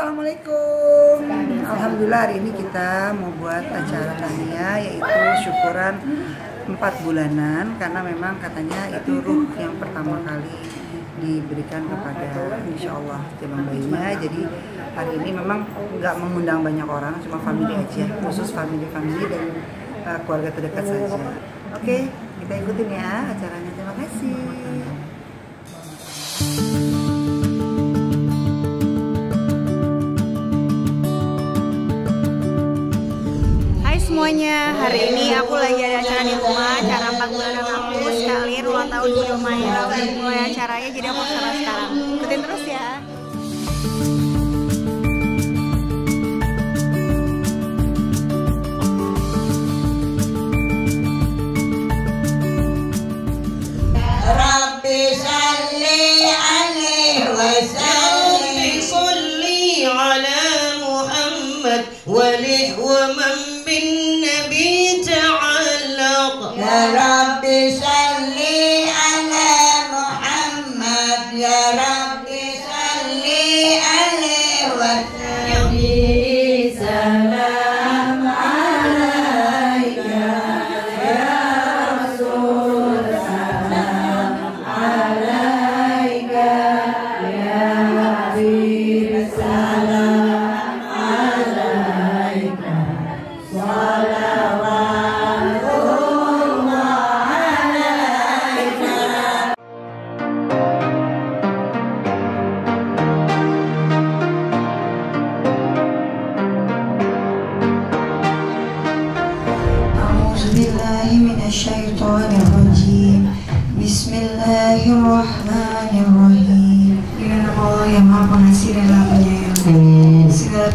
assalamualaikum. Alhamdulillah hari ini kita mau buat acara tania yaitu syukuran empat bulanan karena memang katanya itu ruh yang pertama kali diberikan kepada insya Allah jabang bayinya. Jadi hari ini memang nggak mengundang banyak orang cuma family aja khusus family family dan uh, keluarga terdekat saja. Oke kita ikutin ya acaranya. Terima kasih semuanya, hari ini aku lagi ada acara di rumah, acara 4 bulanan aku sekalian ulang tahun di rumah ya. Mulai acaranya jadi aku sekarang. Ikutin terus ya.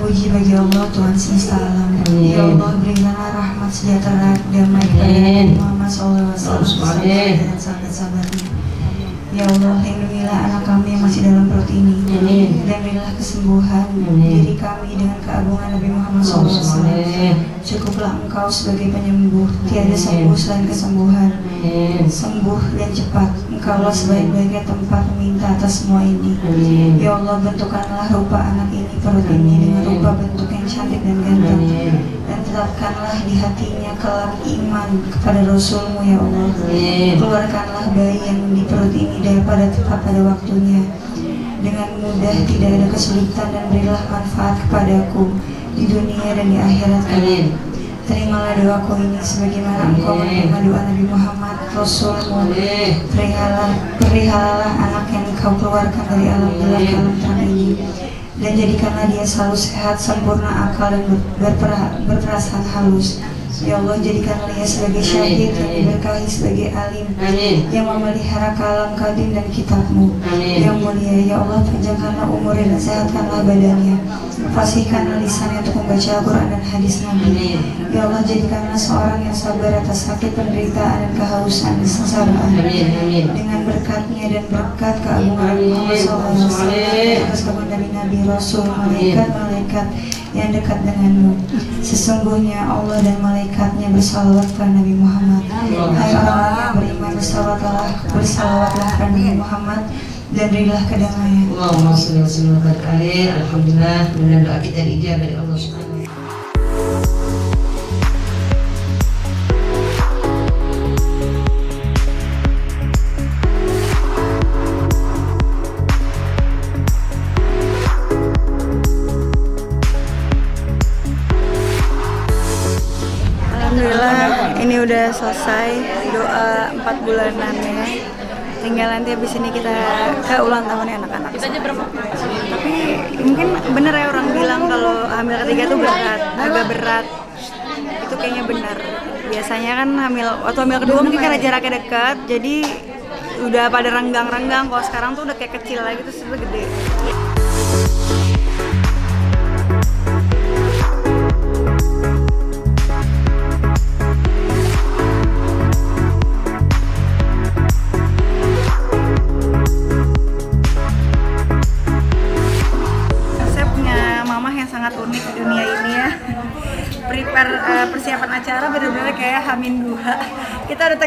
Puji bagi Allah Tuhan semesta alam. Ya Allah berikanlah rahmat sejahtera damai kepada Muhammad SAW dan sahabat-sahabatnya. Ya Allah lindungilah anak kami yang masih dalam perut ini. Dan berilah kesembuhan diri kami dengan keagungan Nabi Muhammad SAW Cukuplah engkau sebagai penyembuh. Tiada sembuh selain kesembuhan. Sembuh dan cepat. Engkaulah sebaik-baiknya tempat meminta atas semua ini. Ya Allah bentukanlah rupa anak ini perut ini Dengan rupa bentuk yang cantik dan ganteng. Dan tetapkanlah di hatinya kelak iman kepada Rasulmu ya Allah. Keluarkanlah bayi yang di perut ini daripada tepat pada waktunya dengan mudah tidak ada kesulitan dan berilah manfaat kepadaku di dunia dan di akhirat. Kelak. Terimalah doaku ini sebagaimana engkau menerima doa Nabi Muhammad Rasulmu Perihalalah, perihalalah anak yang engkau keluarkan dari alam gelap ke alam terang ini. Dan jadikanlah dia selalu sehat, sempurna akal dan ber- berpera- berperasaan halus Ya Allah jadikanlah dia sebagai syahid dan diberkahi sebagai alim. Yang memelihara kalam kadim dan kitabmu. Yang mulia ya Allah panjangkanlah umurnya dan sehatkanlah badannya. Fasihkanlah lisannya untuk membaca Al-Quran dan hadis Nabi. Ya Allah jadikanlah seorang yang sabar atas sakit penderitaan dan kehausan dan sengsaraan. Dengan berkatnya dan berkat keagungan Muhammad SAW atas kepada Nabi Nabi Rasul malaikat-malaikat yang dekat denganmu. Sesungguhnya Allah dan malaikatnya bersalawat kepada Nabi Muhammad Hai orang yang beriman bersalawatlah Bersalawatlah kepada Nabi Muhammad Dan berilah kedamaian Allahumma salli wa alaih. Alhamdulillah mudah doa kita dijabah dari Allah Subhanahu udah selesai doa 4 bulanannya. Tinggal nanti habis ini kita ke ulang tahunnya anak-anak. Kita aja berapa? Tapi mungkin bener ya orang bilang kalau hamil ketiga tuh berat, agak berat. Itu kayaknya benar. Biasanya kan hamil waktu hamil kedua mungkin karena jaraknya dekat, jadi udah pada renggang-renggang. Kalau sekarang tuh udah kayak kecil lagi terus udah gede.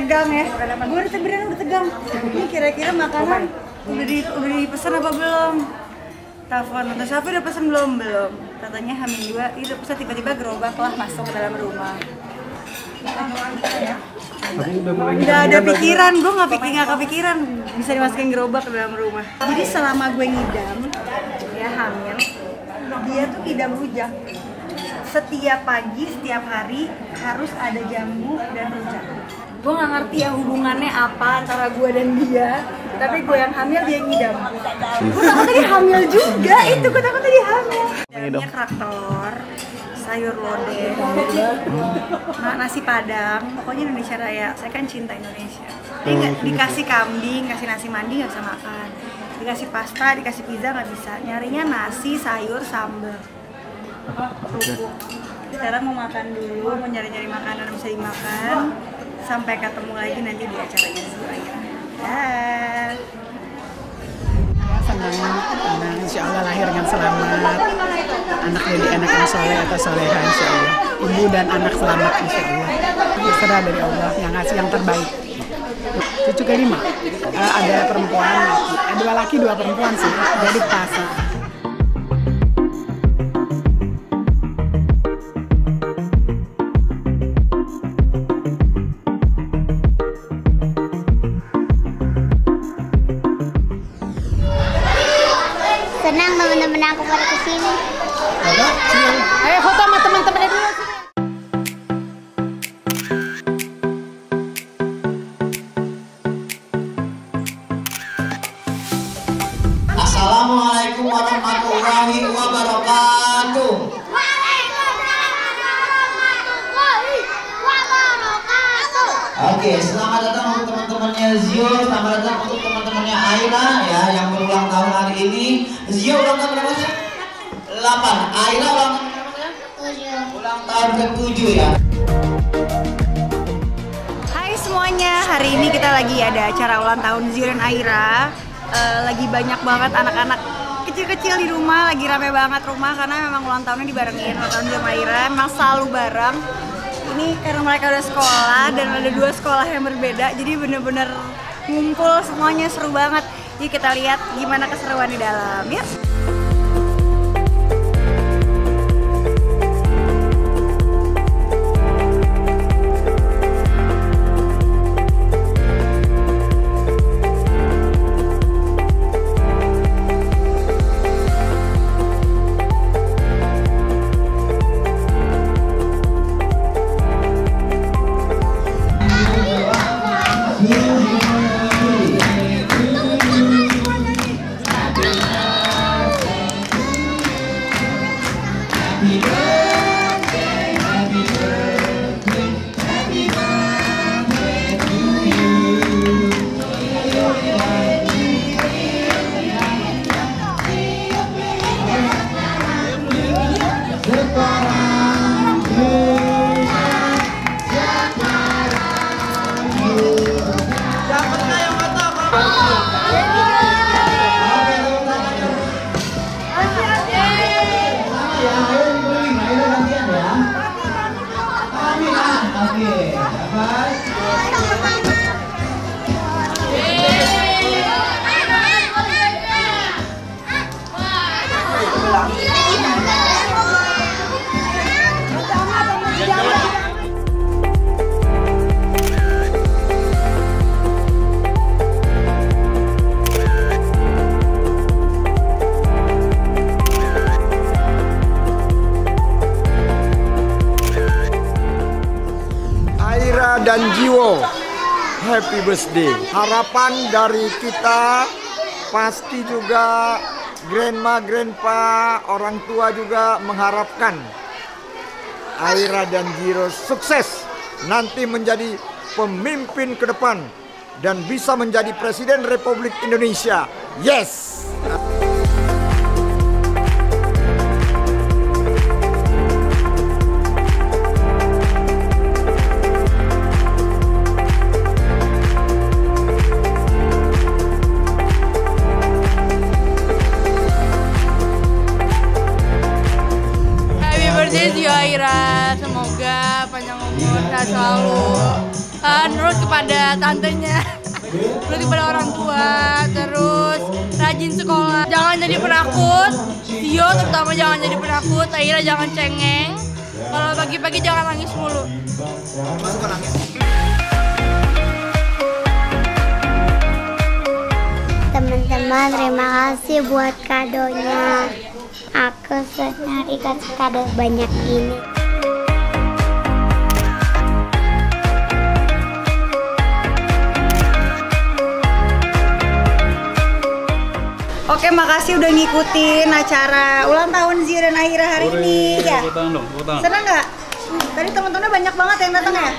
Tegang ya. Gue udah beneran udah tegang. Ini kira-kira makanan udah di udah dipesan apa belum? Telepon untuk Safi udah pesen belum? Belum. Katanya hamil dua itu pesen tiba-tiba gerobak lah masuk ke dalam rumah. Nggak ada pikiran gue nggak pikir nggak kepikiran bisa dimasukin gerobak ke dalam rumah. Jadi selama gue ngidam ya hamil dia tuh ngidam rujak setiap pagi setiap hari harus ada jamu dan rujak. Gue nggak ngerti ya hubungannya apa antara gue dan dia tapi gue yang hamil dia yang ngidam. Gue takutnya dia hamil juga itu gue takutnya dia hamil. Dalamnya kerak telur sayur lodeh nah, nasi padang pokoknya Indonesia Raya. Saya kan cinta Indonesia. Dia nggak dikasih kambing kasih nasi mandi nggak bisa makan. Dikasih pasta dikasih pizza nggak bisa. Nyarinya nasi sayur sambal kerupuk sekarang mau makan dulu mau nyari-nyari makanan bisa dimakan. Sampai ketemu lagi nanti di acaranya semuanya Dah. senang senang. Insya Allah lahir dengan selamat. Anak jadi anak yang soleh atau soleha insya Allah. Ibu dan anak selamat insya Allah. Terserah dari Allah yang ngasih yang terbaik. Cucu kelima. Eh, ada perempuan laki. Eh, dua laki dua perempuan sih. Jadi pas Senang teman-teman aku pada ke sini. ayo foto sama teman-temannya dulu Assalamualaikum warahmatullahi wabarakatuh. Oke, selamat datang untuk teman-temannya Zio, selamat datang untuk teman-temannya Aira ya yang berulang tahun hari ini. Zio ulang tahun berapa sih? 8. Aira ulang tahun berapa sih? Ulang tahun ke-7 ya. Hai semuanya, hari ini kita lagi ada acara ulang tahun Zio dan Aira Eh, Lagi banyak banget anak-anak kecil-kecil di rumah, lagi rame banget rumah karena memang ulang tahunnya dibarengin ulang tahun Zio sama Aira, memang selalu bareng Ini karena mereka udah sekolah dan ada dua sekolah yang berbeda, jadi bener-bener ngumpul semuanya seru banget. Jadi kita lihat gimana keseruan di dalam, ya Aira dan Jiwo Happy birthday. Harapan dari kita Pasti juga Grandma, grandpa, orang tua juga mengharapkan Aira dan Jiro sukses Nanti menjadi pemimpin ke depan Dan bisa menjadi Presiden Republik Indonesia Yes! Nurut kepada tantenya. berarti pada orang tua, terus rajin sekolah. Jangan jadi penakut. Tio terutama jangan jadi penakut. Aira jangan cengeng. Kalau pagi-pagi jangan nangis mulu. Teman-teman terima kasih buat kadonya. Aku senang dikasih kado banyak ini. Oke, makasih udah ngikutin acara ulang tahun Zia dan Aira hari ini ya. Senang nggak? Tadi teman-temannya banyak banget yang datang ya?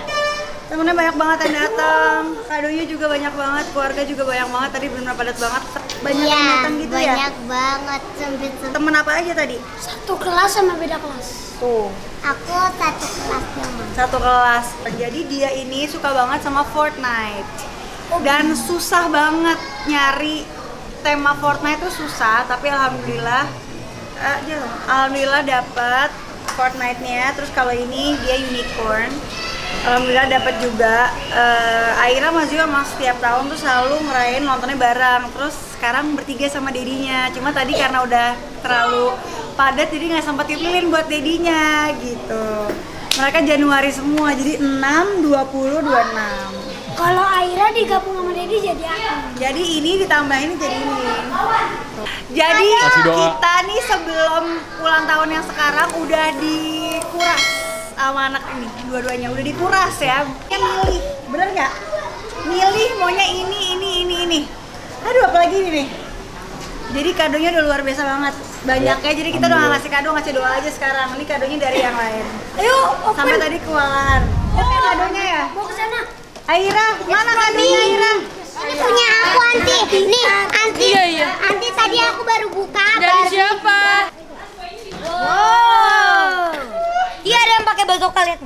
Temennya banyak banget yang datang, kadonya juga banyak banget, keluarga juga banyak banget. Tadi benar padat banget, banyak Iya, yang datang gitu ya. banyak banget sampai Temen apa aja tadi? satu kelas sama beda kelas. Tuh, Aku satu kelas sama. satu kelas. Jadi dia ini suka banget sama Fortnite. Dan susah banget nyari tema Fortnite itu susah, tapi alhamdulillah dia- alhamdulillah dapat Fortnite-nya. Terus kalau ini dia unicorn. Alhamdulillah dapat juga. Eh, Aira Mas juga mas setiap tahun tuh selalu ngerayain nontonnya bareng. Terus sekarang bertiga sama dedinya. Cuma tadi karena udah terlalu padat jadi nggak sempat dipilih buat dedinya gitu. Mereka Januari semua jadi 6, 20, 26. Kalau Aira digabung sama Dedi jadi apa? Jadi ini ditambahin jadi ini. Jadi kita nih sebelum ulang tahun yang sekarang udah dikuras sama anak ini dua-duanya udah dikuras ya. Yang milih, bener nggak? Milih maunya ini, ini, ini, ini. Aduh apalagi ini nih. Jadi kadonya udah luar biasa banget banyaknya jadi kita udah ngasih kado ngasih doa aja sekarang ini kadonya dari yang lain ayo sampai tadi kewalahan oke kadonya ya Mau ke sana. Aira mana kadonya Aira Ini punya aku Anti. Nih, Anti. Iya, iya. Anti tadi aku baru buka. Dari baru- siapa? wow Iya ada yang pakai bazooka lihat.